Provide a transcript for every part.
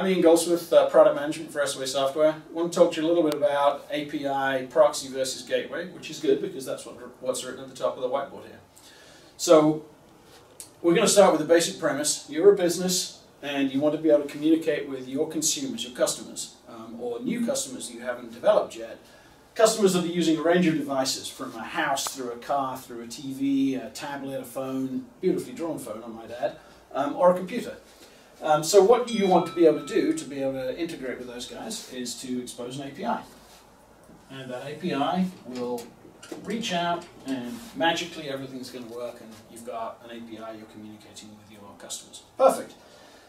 I'm Ian Goldsmith, uh, Product Management for SOA Software. I want to talk to you a little bit about API proxy versus gateway, which is good because that's what, what's written at the top of the whiteboard here. So we're going to start with the basic premise. You're a business and you want to be able to communicate with your consumers, your customers, um, or new customers you haven't developed yet. Customers that are using a range of devices, from a house, through a car, through a TV, a tablet, a phone, beautifully drawn phone I might add, um, or a computer. Um, so what you want to be able to do to be able to integrate with those guys is to expose an API. And that API will reach out and magically everything's going to work and you've got an API you're communicating with your customers. Perfect.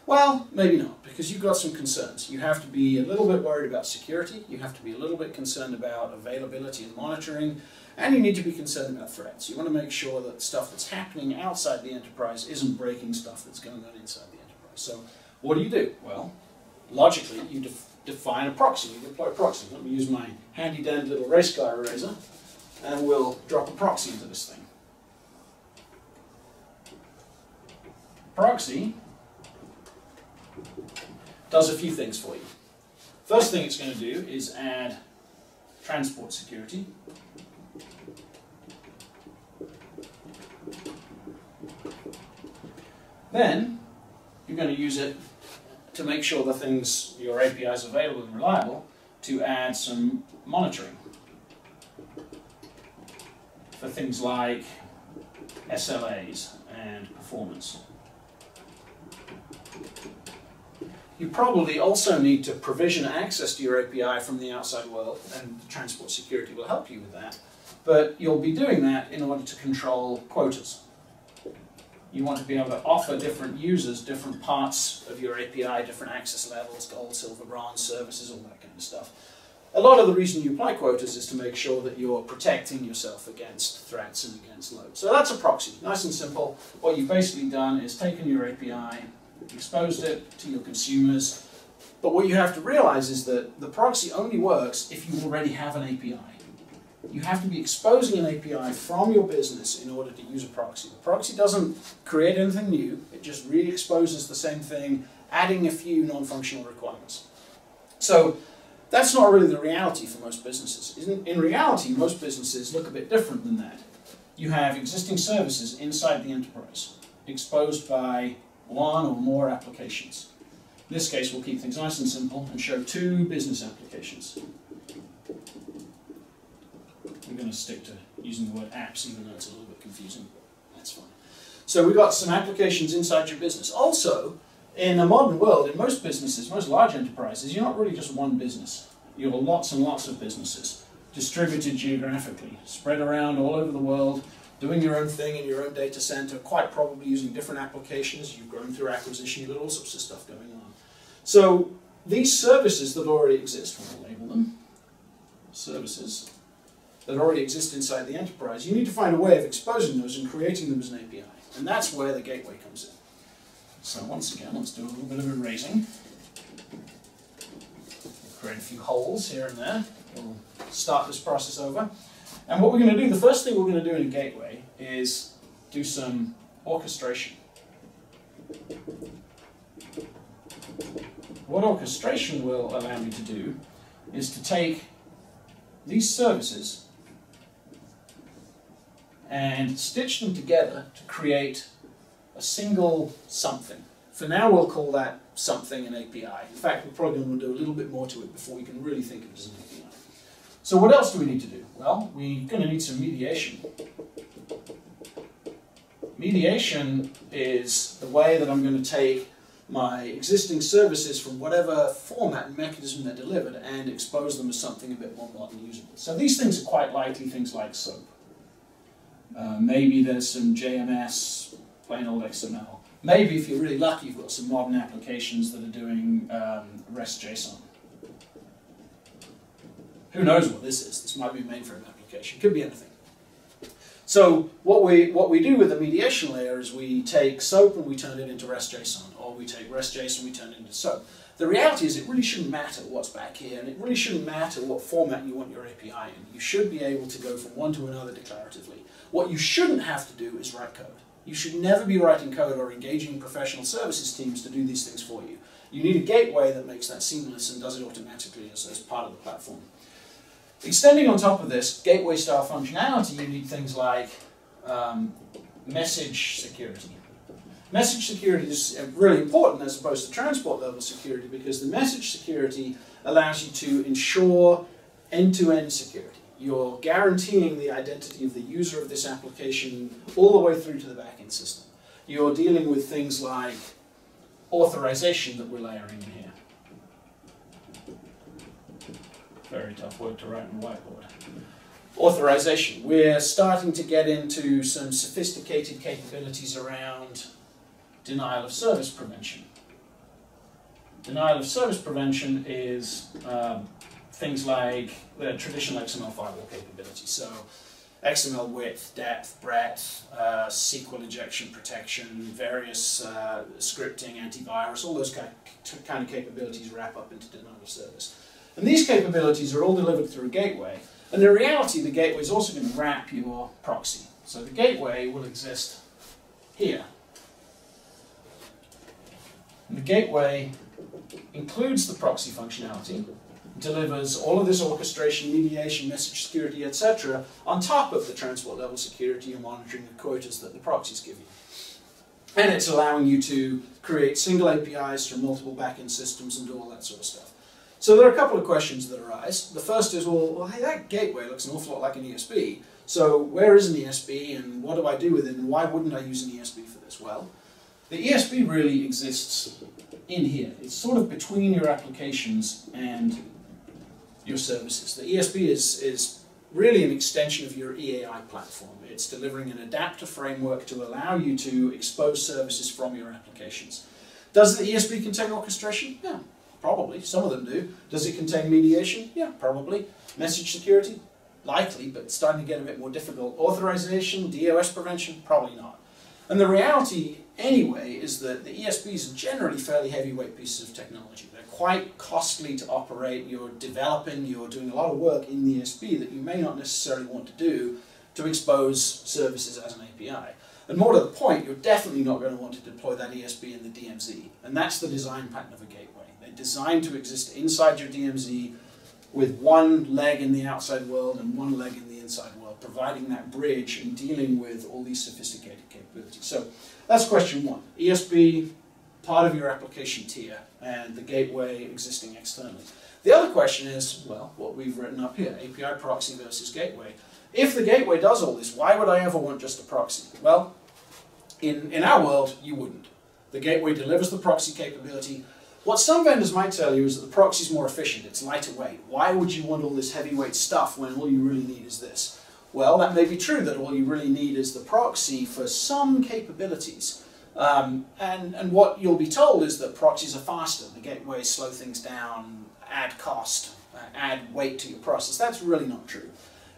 Well, maybe not, because you've got some concerns. You have to be a little bit worried about security, you have to be a little bit concerned about availability and monitoring, and you need to be concerned about threats. You want to make sure that stuff that's happening outside the enterprise isn't breaking stuff that's going on inside the enterprise. So what do you do? Well, logically, you def define a proxy. You deploy a proxy. Let me use my handy dandy little race car eraser, and we'll drop a proxy into this thing. Proxy does a few things for you. First thing it's going to do is add transport security. Then you're going to use it to make sure the things, your API is available and reliable, to add some monitoring for things like SLAs and performance. You probably also need to provision access to your API from the outside world, and transport security will help you with that. But you'll be doing that in order to control quotas you want to be able to offer different users different parts of your API, different access levels, gold, silver, bronze, services, all that kind of stuff. A lot of the reason you apply quotas is to make sure that you're protecting yourself against threats and against load. So that's a proxy, nice and simple. What you've basically done is taken your API, exposed it to your consumers, but what you have to realize is that the proxy only works if you already have an API you have to be exposing an API from your business in order to use a proxy. The proxy doesn't create anything new, it just re-exposes the same thing, adding a few non-functional requirements. So that's not really the reality for most businesses. In, in reality, most businesses look a bit different than that. You have existing services inside the enterprise, exposed by one or more applications. In this case, we'll keep things nice and simple and show two business applications we're going to stick to using the word apps, even though it's a little bit confusing. That's fine. So we've got some applications inside your business. Also, in a modern world, in most businesses, most large enterprises, you're not really just one business. You're lots and lots of businesses, distributed geographically, spread around all over the world, doing your own thing in your own data center, quite probably using different applications. You've grown through acquisition, you've got all sorts of stuff going on. So these services that already exist, we'll label them, services, that already exist inside the enterprise, you need to find a way of exposing those and creating them as an API. And that's where the gateway comes in. So once again, let's do a little bit of erasing. Create a few holes here and there. We'll start this process over. And what we're going to do, the first thing we're going to do in a gateway is do some orchestration. What orchestration will allow me to do is to take these services and stitch them together to create a single something. For now, we'll call that something an API. In fact, we're probably going to do a little bit more to it before we can really think of it as an API. So what else do we need to do? Well, we're going to need some mediation. Mediation is the way that I'm going to take my existing services from whatever format and mechanism they're delivered and expose them as something a bit more modern usable. So these things are quite likely things like SOAP. Uh, maybe there's some JMS, plain old XML. Maybe if you're really lucky, you've got some modern applications that are doing um, REST JSON. Who knows what this is? This might be a mainframe application. Could be anything. So what we what we do with the mediation layer is we take SOAP and we turn it into REST JSON, or we take REST JSON and we turn it into SOAP. The reality is it really shouldn't matter what's back here, and it really shouldn't matter what format you want your API in. You should be able to go from one to another declaratively. What you shouldn't have to do is write code. You should never be writing code or engaging professional services teams to do these things for you. You need a gateway that makes that seamless and does it automatically as, as part of the platform. Extending on top of this gateway style functionality, you need things like um, message security. Message security is really important as opposed to transport level security because the message security allows you to ensure end-to-end security. You're guaranteeing the identity of the user of this application all the way through to the backend system. You're dealing with things like authorization that we're layering in here. Very tough word to write on whiteboard. Authorization. We're starting to get into some sophisticated capabilities around denial of service prevention. Denial of service prevention is um, things like the traditional XML firewall capability. So XML width, depth, breadth, uh, SQL injection protection, various uh, scripting, antivirus, all those kind of capabilities wrap up into denial of service. And these capabilities are all delivered through a gateway. And in reality, the gateway is also going to wrap your proxy. So the gateway will exist here. And the gateway includes the proxy functionality, delivers all of this orchestration, mediation, message security, etc., on top of the transport level security and monitoring the quotas that the proxies give you. And it's allowing you to create single APIs from multiple backend systems and do all that sort of stuff. So there are a couple of questions that arise. The first is, well, well hey, that gateway looks an awful lot like an ESB. So where is an ESB and what do I do with it and why wouldn't I use an ESB for this? Well, the ESB really exists in here. It's sort of between your applications and your services. The ESB is, is really an extension of your EAI platform. It's delivering an adapter framework to allow you to expose services from your applications. Does the ESB contain orchestration? Yeah, probably. Some of them do. Does it contain mediation? Yeah, probably. Message security? Likely, but it's starting to get a bit more difficult. Authorization, DOS prevention? Probably not. And the reality, anyway, is that the ESBs are generally fairly heavyweight pieces of technology They're quite costly to operate. You're developing, you're doing a lot of work in the ESB that you may not necessarily want to do to expose services as an API. And more to the point, you're definitely not going to want to deploy that ESB in the DMZ. And that's the design pattern of a gateway. Designed to exist inside your DMZ with one leg in the outside world and one leg in the inside world, providing that bridge and dealing with all these sophisticated capabilities. So that's question one. ESB, part of your application tier and the gateway existing externally. The other question is, well, what we've written up here, API proxy versus gateway. If the gateway does all this, why would I ever want just a proxy? Well, in, in our world, you wouldn't. The gateway delivers the proxy capability. What some vendors might tell you is that the proxy is more efficient, it's lighter weight. Why would you want all this heavyweight stuff when all you really need is this? Well, that may be true that all you really need is the proxy for some capabilities. Um, and, and what you'll be told is that proxies are faster. The gateways slow things down, add cost, add weight to your process. That's really not true.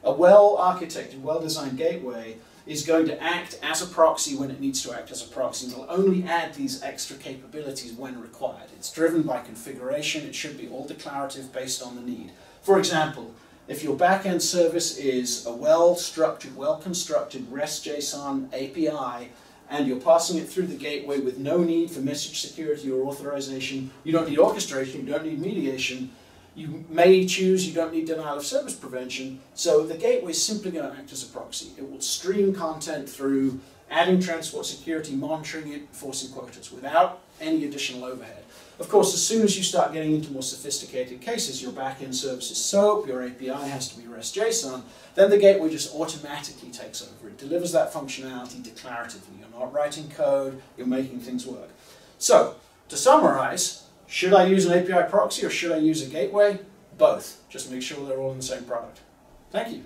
A well-architected, well-designed gateway is going to act as a proxy when it needs to act as a proxy. It'll only add these extra capabilities when required. It's driven by configuration. It should be all declarative based on the need. For example, if your backend service is a well-structured, well-constructed REST JSON API and you're passing it through the gateway with no need for message security or authorization. You don't need orchestration, you don't need mediation. You may choose you don't need denial of service prevention. So the gateway is simply going to act as a proxy. It will stream content through, adding transport security, monitoring it, forcing quotas without any additional overhead. Of course, as soon as you start getting into more sophisticated cases, your backend service is SOAP, your API has to be REST JSON, then the gateway just automatically takes over. It delivers that functionality declaratively. You're not writing code, you're making things work. So, to summarize, should I use an API proxy or should I use a gateway? Both. Just make sure they're all in the same product. Thank you.